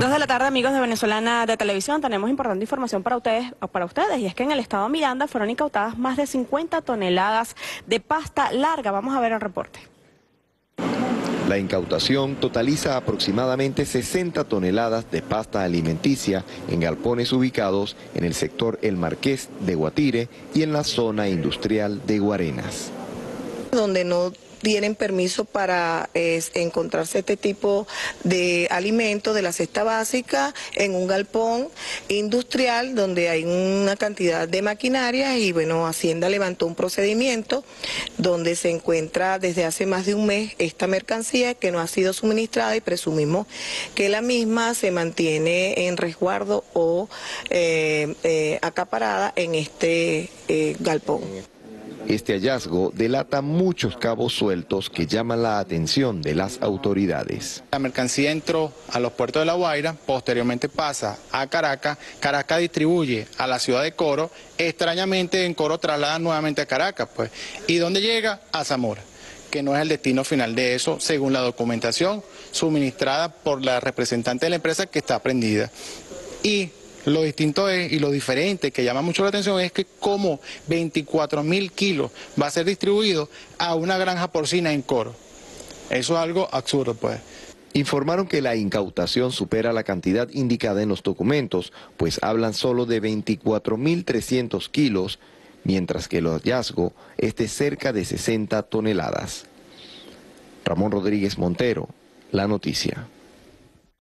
Dos de la tarde, amigos de Venezolana de Televisión, tenemos importante información para ustedes, para ustedes, y es que en el estado Miranda fueron incautadas más de 50 toneladas de pasta larga. Vamos a ver el reporte. La incautación totaliza aproximadamente 60 toneladas de pasta alimenticia en galpones ubicados en el sector El Marqués de Guatire y en la zona industrial de Guarenas. Donde no tienen permiso para encontrarse este tipo de alimentos de la cesta básica en un galpón industrial donde hay una cantidad de maquinaria y bueno, Hacienda levantó un procedimiento donde se encuentra desde hace más de un mes esta mercancía que no ha sido suministrada y presumimos que la misma se mantiene en resguardo o eh, eh, acaparada en este eh, galpón. Este hallazgo delata muchos cabos sueltos que llaman la atención de las autoridades. La mercancía entró a los puertos de La Guaira, posteriormente pasa a Caracas, Caracas distribuye a la ciudad de Coro, extrañamente en Coro traslada nuevamente a Caracas, pues, y dónde llega a Zamora que no es el destino final de eso, según la documentación suministrada por la representante de la empresa que está prendida. Y lo distinto es, y lo diferente que llama mucho la atención es que como 24 mil kilos va a ser distribuido a una granja porcina en Coro. Eso es algo absurdo, pues. Informaron que la incautación supera la cantidad indicada en los documentos, pues hablan solo de 24.300 kilos, mientras que el hallazgo es de cerca de 60 toneladas. Ramón Rodríguez Montero, La Noticia.